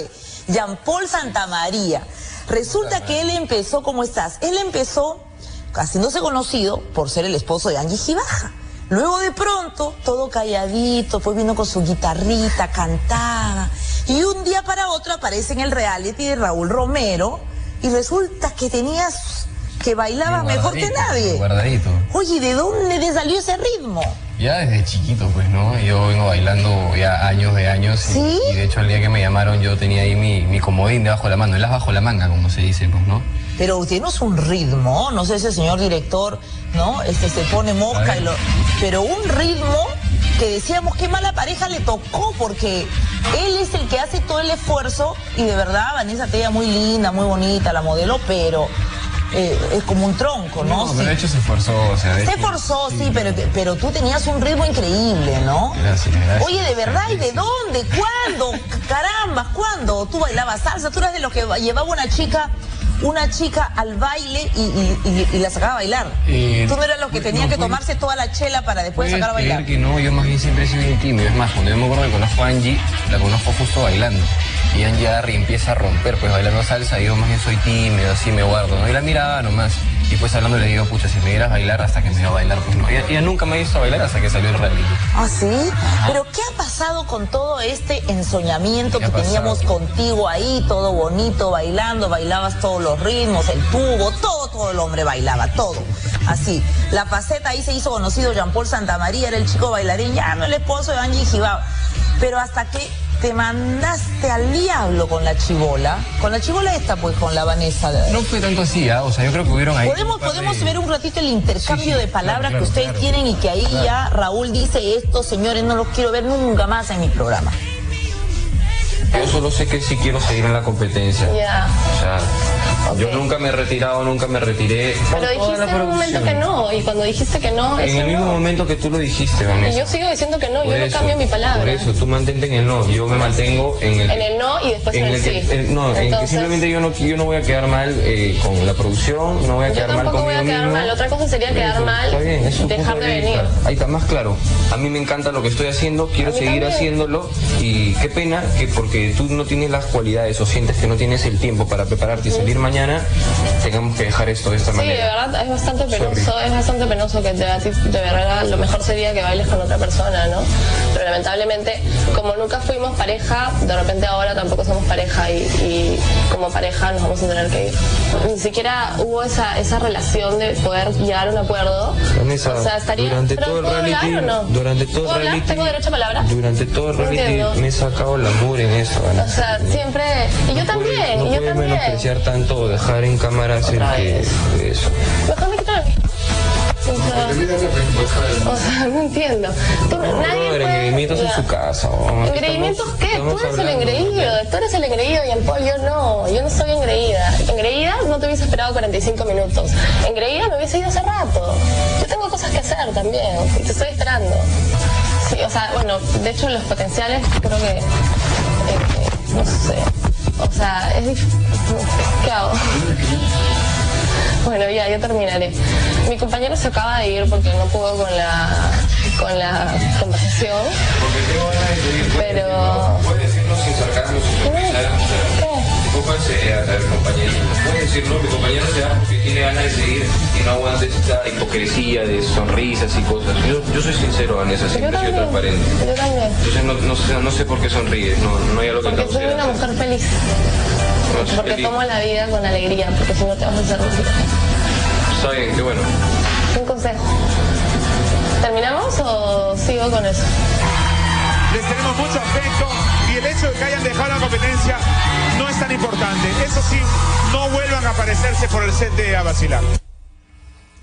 de Jean Paul Santamaría. Resulta que él empezó, ¿cómo estás? Él empezó haciéndose conocido por ser el esposo de Angie Gibaja. Luego de pronto, todo calladito, pues vino con su guitarrita, cantaba. Y un día para otro aparece en el reality de Raúl Romero y resulta que tenías que bailaba mejor que nadie. Guardadito. Oye, ¿de dónde te salió ese ritmo? Ya desde chiquito, pues, ¿no? Yo vengo bailando ya años de años. Y, ¿Sí? y de hecho, el día que me llamaron, yo tenía ahí mi, mi comodín debajo de la mano. Él es bajo la manga, como se dice, pues, ¿no? Pero tienes un ritmo, no sé si el señor director, ¿no? Este se pone mosca y lo. Pero un ritmo que decíamos qué mala pareja le tocó, porque él es el que hace todo el esfuerzo, y de verdad, Vanessa Tella muy linda, muy bonita, la modelo, pero eh, es como un tronco, ¿no? No, Sí. pero de hecho se esforzó, o sea... de Se esforzó, sí, pero, pero tú tenías un ritmo increíble, ¿no? Gracias, gracias. Oye, ¿de verdad? ¿Y de dónde? ¿Cuándo? Caramba, ¿cuándo? Tú bailabas salsa, tú eras de los que llevaba una chica, una chica al baile y, y- y- y la sacaba a bailar. Eh, tú no eras los que no, tenían que tomarse toda la chela para después sacar a bailar. que no, yo más bien siempre he sido bien tímido. Es más, cuando yo me acuerdo que conozco a Angie, la conozco justo bailando. Y Angie agarra y empieza a romper, pues bailando salsa, y yo más bien soy tímido, así me guardo, ¿no? Y la miraba nomás. Y pues hablando le digo, pucha, si me dieras bailar hasta que me iba a bailar, pues no. Ella, ella nunca me ha visto bailar hasta que salió el reality. ¿Ah, sí? Pero ¿qué ha pasado con todo este ensoñamiento ¿Qué que teníamos contigo ahí, todo bonito, bailando, bailabas todos los ritmos, el tubo, todo, todo el hombre bailaba, todo. Así. La faceta ahí se hizo conocido, Jean Paul Santamaría era el chico bailarín, ya no el esposo de Angie Gibao. Pero hasta que te mandaste al diablo con la chivola, con la chivola esta, pues, con la Vanessa. No fue tanto así, ¿ah? O sea, yo creo que hubieron ahí... Podemos, de- podemos ver un ratito el intercambio Sí, sí, de palabras claro, que ustedes claro. tienen y que ahí ya Raúl dice esto, señores, no los quiero ver nunca más en mi programa. Yo solo sé que sí quiero seguir en la competencia. Ya. O sea, yo nunca me he retirado, nunca me retiré. Pero dijiste en un momento que no, y cuando dijiste que no, En el mismo no. momento que tú lo dijiste, Vanessa. Y yo sigo diciendo que no, Por yo no cambio mi palabra. Por eso, tú mantente en el no, yo me mantengo en el... En el no y después en, el, el que- sí. el- no, en que simplemente yo no, yo no voy a quedar mal eh, con la producción, no voy a Yo quedar mal tampoco voy conmigo a quedar mismo. mal. Otra cosa sería Por quedar eso, mal, está bien, dejar de venir. Ahí está más claro. A mí me encanta lo que estoy haciendo, quiero seguir también. haciéndolo y qué pena que porque tú no tienes las cualidades o sientes que no tienes el tiempo para prepararte y salir mañana, tengamos que dejar esto de esta Sí, de manera. verdad es bastante penoso, es bastante penoso que te, a ti- de verdad lo mejor sería que bailes con otra persona, ¿no? Pero lamentablemente, como nunca fuimos pareja, de repente ahora tampoco somos pareja y, y como pareja nos vamos a tener que ir. Ni siquiera hubo esa, esa relación de poder llegar a un acuerdo. Vanessa, o sea, estaría. durante ¿pero todo el ¿puedo hablar reality, no? durante todo ¿Puedo reality, ¿Tengo derecho a palabra? durante todo el No reality entiendo. me he sacado el amor en eso, O sea, siempre. Y yo también, no y yo puedes también. menospreciar tanto o dejar en cámaras el Otra que vez. eso. Mejor me quito. O sea, o sea, no entiendo. Tú, nadie Brother, puede- engreimientos en su casa. oh, aquí ¿Engreimientos estamos- qué? Tú eres el engreído, tú eres el engreído y Paul yo no, yo no soy engreída. Engreída no te hubiese esperado 45 minutos. Engreída me hubiese ido hace rato. Yo tengo cosas que hacer también y te estoy esperando. Sí, o sea, bueno, de hecho los potenciales creo que, no sé, o sea, es difícil. ¿Qué hago? Bueno, ya, ya terminaré. Mi compañero se acaba de ir porque no pudo con la, con la conversación. Pero... Puedes decirlo sin sarcasmo, Decirlo, mi compañero se va porque tiene ganas de seguir y no aguanta esta hipocresía de sonrisas y cosas. Yo, yo soy sincero, Vanessa, siempre he sido transparente. yo también. Entonces no, no, sé, no sé por qué sonríes, no, no hay algo que Porque soy una mujer feliz. No, Porque feliz. tomo la vida con alegría, porque si no te vas a hacer sufrir. Está bien, qué bueno. Un consejo. ¿Terminamos o sigo con eso? Les tenemos mucho afecto y el hecho de que hayan dejado la competencia importante. Eso sí, no vuelvan a aparecerse por el set de A Vacilar.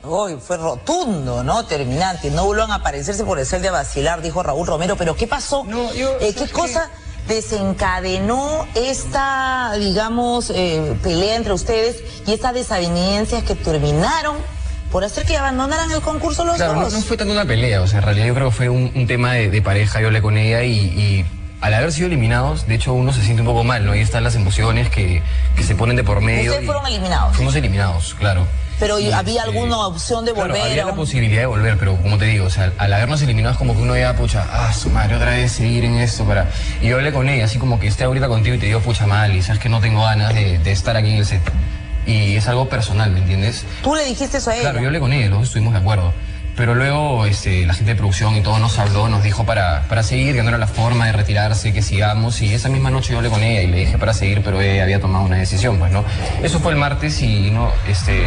Uy, fue rotundo, ¿no? Terminante. No vuelvan a aparecerse por el ser de vacilar, dijo Raúl Romero. Pero ¿qué pasó? No, yo- Eh, ¿Qué ¿sabes cosa desencadenó esta, digamos, eh, pelea entre ustedes y estas desavenencias que terminaron por hacer que abandonaran el concurso los Claro, no, dos? no fue tanto una pelea, o sea, en realidad yo creo que fue un, un tema de, de pareja, yo hablé con ella y, y al haber sido eliminados, de hecho uno se siente un poco mal, ¿no? Ahí están las emociones que, que se ponen de por medio. Ustedes fueron eliminados. Fuimos eliminados, claro. Pero Y, había este, alguna opción de Claro, volver había a la posibilidad de volver, pero como te digo, o sea, al habernos eliminado es como que uno ya, pucha, ah, su madre, otra vez seguir en esto para... Y yo hablé con ella, así como que esté ahorita contigo y te digo, pucha, mal, y sabes que no tengo ganas de, de estar aquí en el set. Y es algo personal, ¿me entiendes? Tú le dijiste eso a ella. Claro, yo hablé con ella, los dos estuvimos de acuerdo. Pero luego este, la gente de producción y todo nos habló, nos dijo para, para seguir, que no era la forma de retirarse, que sigamos. Y esa misma noche yo hablé con ella y le dije para seguir, pero ella había tomado una decisión, pues, ¿no? Eso fue el martes y no, este,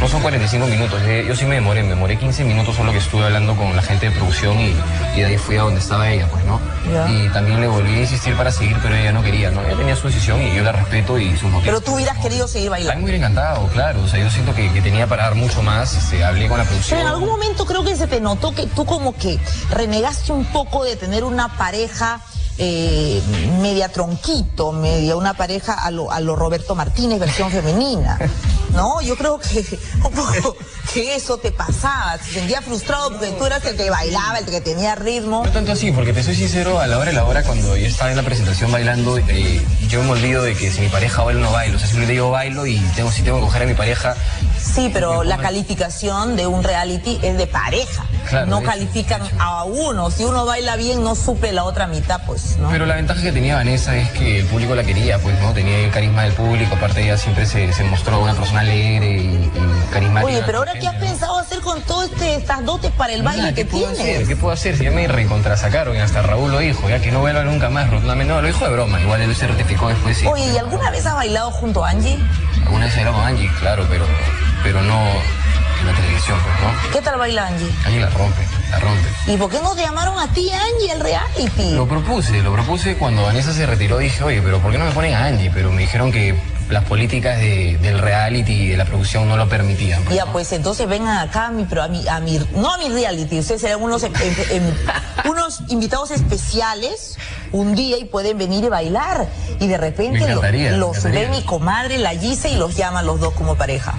no son 45 minutos. Yo, yo sí me demoré, me demoré 15 minutos solo que estuve hablando con la gente de producción y, y de ahí fui a donde estaba ella, pues, ¿no? Ya. Y también le volví a insistir para seguir, pero ella no quería, ¿no? Ella tenía su decisión y yo la respeto y sus motivos. Pero tú hubieras querido seguir A mí bailando. me hubiera encantado, claro. O sea, yo siento que, que tenía para dar mucho más. Este, hablé con la producción. Pero en algún momento creo que se te notó que tú como que renegaste un poco de tener una pareja eh, media tronquito, media una pareja a lo, a lo Roberto Martínez, versión femenina. ¿No? Yo creo que que eso te pasaba. Te sentías frustrado porque tú eras el que bailaba, el que tenía ritmo. No tanto así, porque te soy sincero, a la hora de la hora, cuando yo estaba en la presentación bailando, eh, yo me olvido de que si mi pareja baila no bailo. O sea, simplemente yo bailo y tengo, si tengo que coger a mi pareja. Sí, pero la calificación de un reality es de pareja. Claro, no califican a uno. Si uno baila bien, no supe la otra mitad, pues, ¿no? Pero la ventaja que tenía Vanessa es que el público la quería, pues, ¿no? Tenía el carisma del público, aparte ella siempre se, se mostró una persona alegre y, y carismática. Oye, pero ahora, ¿qué has ¿no? pensado hacer con todos este, estas dotes para el baile Nada, que ¿qué puedo tienes? hacer? ¿Qué puedo hacer? Si ya me recontrasacaron y hasta Raúl lo dijo, ya que no vuelva nunca más, rotundamente. No, lo dijo de broma, igual él se rectificó después. Sí. Oye, ¿y alguna vez has bailado junto a Angie? Alguna vez bailado con Angie, claro, pero, pero no en la televisión, pues, ¿no? ¿Qué tal baila Angie? Angie la rompe, la rompe. ¿Y por qué no te llamaron a ti, Angie, el reality? Lo propuse, lo propuse cuando Vanessa se retiró, dije, oye, pero ¿por qué no me ponen a Angie? Pero me dijeron que las políticas de- del reality y de la producción no lo permitían. pues, Ya, ¿no? pues entonces vengan acá a mi, pro- a mi, a mi- no a mi reality, ustedes serán unos, em- unos invitados especiales un día y pueden venir y bailar. Y de repente los encantaría. ve mi comadre, la Gise, y los llama los dos como pareja.